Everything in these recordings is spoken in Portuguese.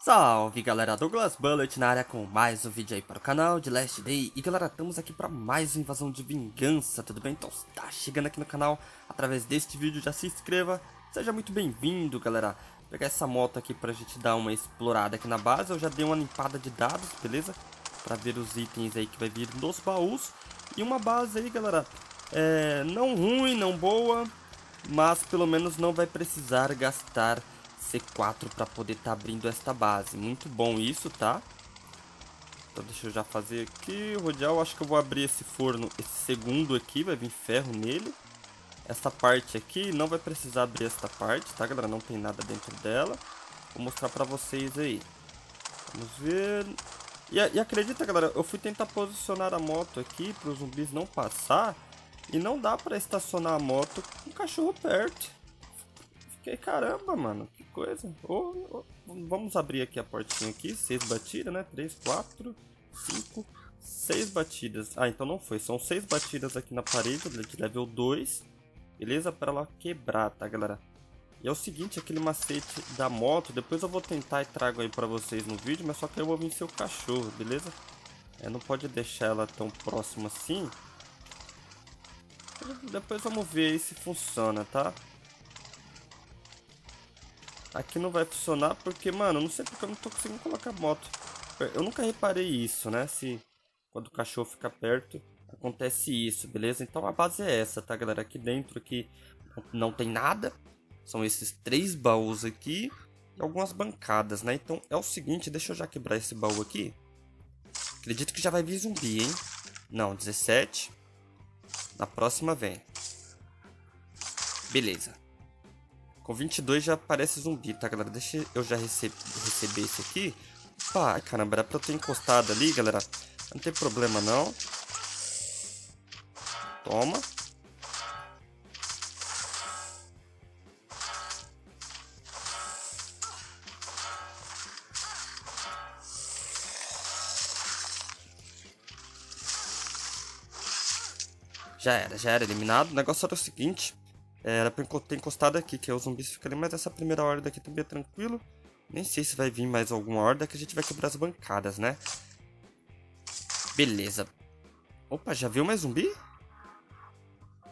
Salve galera, Douglas Bullet na área com mais um vídeo aí para o canal de Last Day. E galera, estamos aqui para mais uma invasão de vingança, tudo bem? Então tá chegando aqui no canal através deste vídeo, já se inscreva. Seja muito bem-vindo galera pegar essa moto aqui pra gente dar uma explorada aqui na base Eu já dei uma limpada de dados, beleza? Pra ver os itens aí que vai vir nos baús E uma base aí galera, é, não ruim, não boa Mas pelo menos não vai precisar gastar C4 para poder estar tá abrindo esta base. Muito bom isso, tá? Então deixa eu já fazer aqui. Rodial, acho que eu vou abrir esse forno, esse segundo aqui, vai vir ferro nele. Essa parte aqui, não vai precisar abrir esta parte, tá galera? Não tem nada dentro dela. Vou mostrar pra vocês aí. Vamos ver... E, e acredita galera, eu fui tentar posicionar a moto aqui para os zumbis não passar. E não dá para estacionar a moto com o cachorro perto. Fiquei, caramba, mano, que coisa. Oh, oh, vamos abrir aqui a portinha aqui, seis batidas, né? Três, quatro, cinco, seis batidas. Ah, então não foi, são seis batidas aqui na parede, de level 2. Beleza? Para ela quebrar, tá, galera? E é o seguinte, aquele macete da moto, depois eu vou tentar e trago aí pra vocês no vídeo, mas só que eu vou vir seu cachorro, beleza? É, não pode deixar ela tão próxima assim. Depois vamos ver aí se funciona, tá? Aqui não vai funcionar porque, mano, não sei porque eu não tô conseguindo colocar moto. Eu nunca reparei isso, né? Se quando o cachorro fica perto, acontece isso, beleza? Então a base é essa, tá, galera? Aqui dentro aqui não tem nada. São esses três baús aqui e algumas bancadas, né? Então é o seguinte, deixa eu já quebrar esse baú aqui. Acredito que já vai vir zumbi, hein? Não, 17. Na próxima vem. Beleza. Com 22 já parece zumbi, tá, galera? Deixa eu já rece receber esse aqui. Ai, caramba, era pra eu ter encostado ali, galera. Não tem problema, não. Toma. Já era, já era eliminado. O negócio era o seguinte. Era pra ter encostado aqui, que é os zumbis ficam ali, mas essa primeira horda aqui também é tranquilo. Nem sei se vai vir mais alguma horda que a gente vai quebrar as bancadas, né? Beleza. Opa, já viu mais zumbi?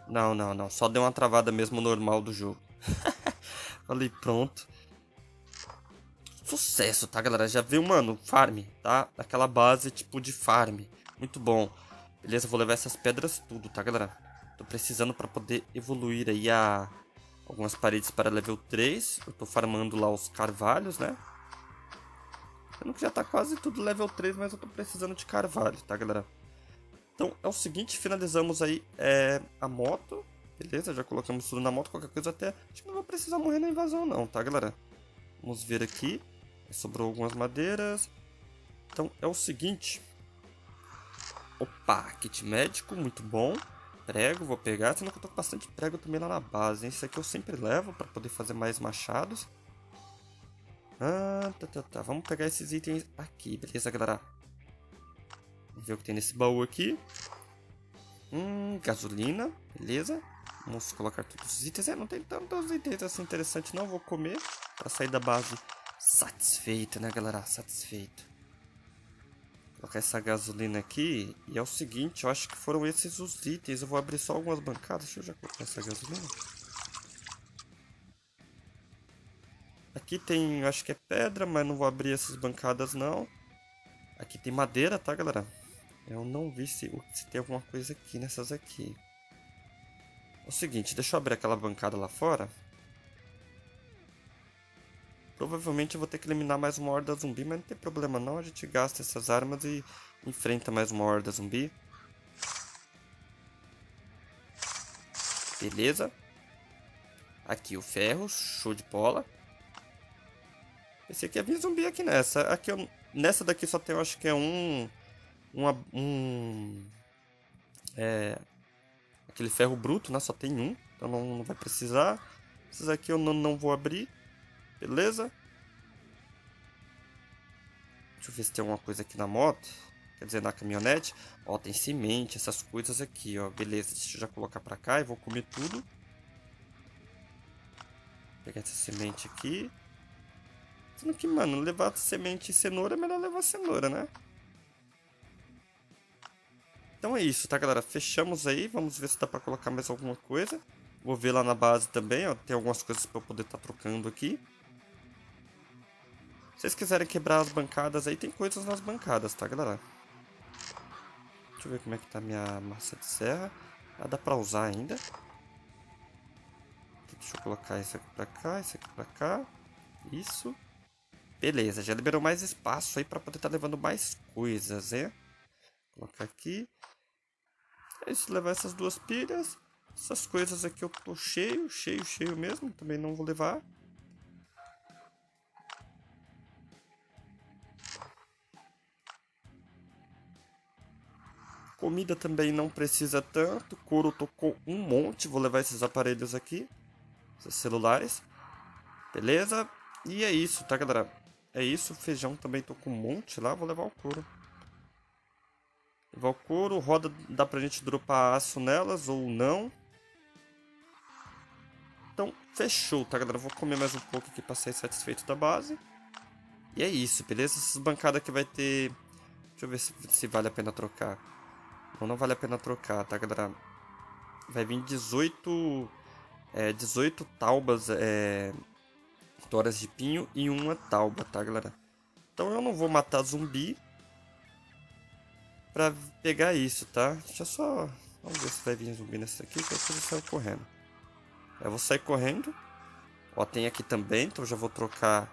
Não, não, não. Só deu uma travada mesmo normal do jogo. Falei, pronto. Sucesso, tá, galera? Já viu, mano, farm, tá? Aquela base, tipo, de farm. Muito bom. Beleza, vou levar essas pedras tudo, tá, galera? Tô precisando para poder evoluir aí a algumas paredes para level 3. Eu tô farmando lá os carvalhos, né? Sendo que já tá quase tudo level 3, mas eu tô precisando de carvalho, tá, galera? Então é o seguinte, finalizamos aí é, a moto. Beleza, já colocamos tudo na moto, qualquer coisa até... Acho que não vai precisar morrer na invasão não, tá, galera? Vamos ver aqui. Sobrou algumas madeiras. Então é o seguinte. Opa, kit médico, muito bom prego, vou pegar, sendo que eu tô com bastante prego também lá na base, hein? Isso aqui eu sempre levo para poder fazer mais machados. Ah, tá, tá, tá. Vamos pegar esses itens aqui, beleza, galera? Ver o que tem nesse baú aqui. Hum, gasolina, beleza. Vamos colocar todos os itens. É, não tem tantos itens assim interessantes não. Vou comer para sair da base satisfeito, né, galera? Satisfeito colocar essa gasolina aqui. E é o seguinte, eu acho que foram esses os itens. Eu vou abrir só algumas bancadas. Deixa eu já colocar essa gasolina. Aqui tem, acho que é pedra, mas não vou abrir essas bancadas não. Aqui tem madeira, tá, galera? Eu não vi se, se tem alguma coisa aqui nessas aqui. É o seguinte, deixa eu abrir aquela bancada lá fora. Provavelmente eu vou ter que eliminar mais uma horda zumbi, mas não tem problema não. A gente gasta essas armas e enfrenta mais uma horda zumbi. Beleza. Aqui o ferro, show de bola. Esse aqui é bem zumbi aqui nessa. Aqui eu, nessa daqui só tem, eu acho que é um... Uma, um... É... Aquele ferro bruto, né? Só tem um. Então não, não vai precisar. Esses aqui eu não, não vou abrir. Beleza? Deixa eu ver se tem alguma coisa aqui na moto. Quer dizer, na caminhonete. Ó, tem semente, essas coisas aqui, ó. Beleza, deixa eu já colocar pra cá e vou comer tudo. Pegar essa semente aqui. Sendo que, mano, levar semente e cenoura é melhor levar cenoura, né? Então é isso, tá, galera? Fechamos aí. Vamos ver se dá pra colocar mais alguma coisa. Vou ver lá na base também, ó. Tem algumas coisas pra eu poder estar tá trocando aqui. Se vocês quiserem quebrar as bancadas aí, tem coisas nas bancadas, tá, galera? Deixa eu ver como é que tá minha massa de serra. Ah, dá pra usar ainda. Deixa eu colocar isso aqui pra cá, isso aqui pra cá. Isso. Beleza, já liberou mais espaço aí pra poder estar tá levando mais coisas, né? Colocar aqui. É isso, levar essas duas pilhas. Essas coisas aqui eu tô cheio, cheio, cheio mesmo. Também não vou levar. Comida também não precisa tanto. Couro tocou um monte. Vou levar esses aparelhos aqui. Esses celulares. Beleza? E é isso, tá, galera? É isso. Feijão também tô com um monte lá. Vou levar o couro. Levar o couro. Roda dá pra gente dropar aço nelas ou não. Então, fechou, tá, galera? Vou comer mais um pouco aqui pra ser satisfeito da base. E é isso, beleza? Essas bancadas aqui vai ter... Deixa eu ver se, se vale a pena trocar. Não, não vale a pena trocar, tá, galera? Vai vir 18... É, 18 taubas, é... Toras de pinho e uma tauba, tá, galera? Então eu não vou matar zumbi pra pegar isso, tá? Deixa eu só... Vamos ver se vai vir zumbi nesse aqui, que eu saio correndo. Eu vou sair correndo. Ó, tem aqui também, então já vou trocar...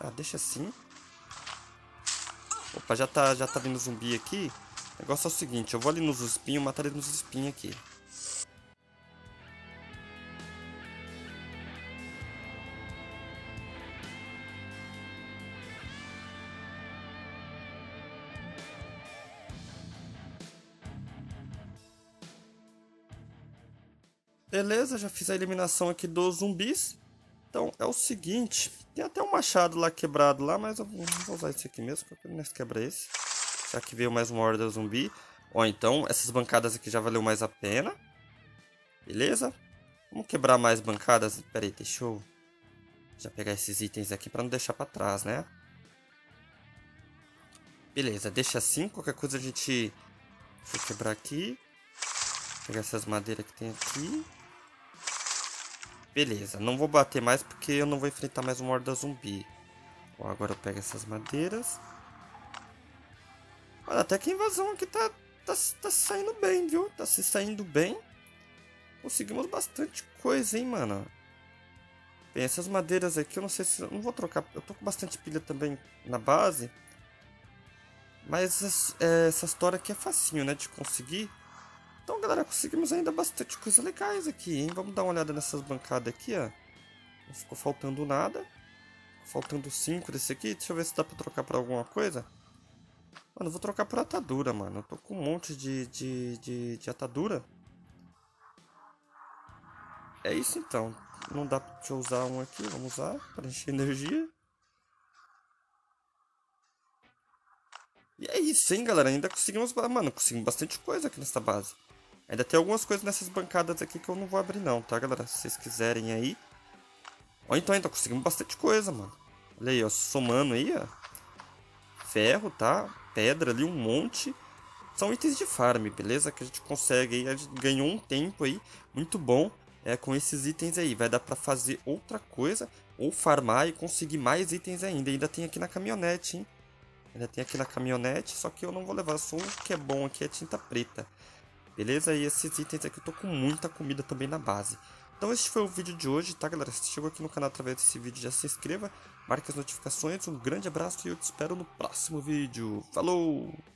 Ah, deixa assim. Opa, já tá, já tá vindo zumbi aqui. O negócio é o seguinte, eu vou ali nos espinhos, matar ele nos espinhos aqui. Beleza, já fiz a eliminação aqui dos zumbis. Então, é o seguinte, tem até um machado lá quebrado lá, mas eu vou usar esse aqui mesmo, porque nós quebra esse. Já que veio mais uma horda zumbi. Ó, então, essas bancadas aqui já valeu mais a pena. Beleza? Vamos quebrar mais bancadas. Pera aí, deixa eu já pegar esses itens aqui para não deixar para trás, né? Beleza, deixa assim. Qualquer coisa a gente... Deixa eu quebrar aqui. Pegar essas madeiras que tem aqui. Beleza, não vou bater mais porque eu não vou enfrentar mais uma horda zumbi. Bom, agora eu pego essas madeiras. Olha, até que a invasão aqui tá, tá, tá saindo bem, viu? Tá se saindo bem. Conseguimos bastante coisa, hein, mano. Bem, essas madeiras aqui, eu não sei se... Eu não vou trocar... Eu tô com bastante pilha também na base. Mas é, essa história aqui é facinho, né, de conseguir. Então, galera, conseguimos ainda bastante coisas legais aqui, hein? Vamos dar uma olhada nessas bancadas aqui, ó. Não ficou faltando nada. Faltando 5 desse aqui. Deixa eu ver se dá pra trocar por alguma coisa. Mano, eu vou trocar por atadura, mano. Eu tô com um monte de, de, de, de atadura. É isso então. Não dá pra usar um aqui. Vamos usar para encher energia. E é isso, hein, galera. Ainda conseguimos... Mano, conseguimos bastante coisa aqui nessa base. Ainda tem algumas coisas nessas bancadas aqui que eu não vou abrir não, tá, galera? Se vocês quiserem aí. Ó, então ainda conseguimos bastante coisa, mano. Olha aí, ó, somando aí, ó. Ferro, tá? Pedra ali, um monte. São itens de farm, beleza? Que a gente consegue aí, a gente ganhou um tempo aí, muito bom. É, com esses itens aí, vai dar pra fazer outra coisa, ou farmar e conseguir mais itens ainda. Ainda tem aqui na caminhonete, hein? Ainda tem aqui na caminhonete, só que eu não vou levar, só um que é bom aqui é tinta preta. Beleza? E esses itens aqui eu tô com muita comida também na base. Então esse foi o vídeo de hoje, tá galera? Se chegou aqui no canal através desse vídeo, já se inscreva, marque as notificações, um grande abraço e eu te espero no próximo vídeo. Falou!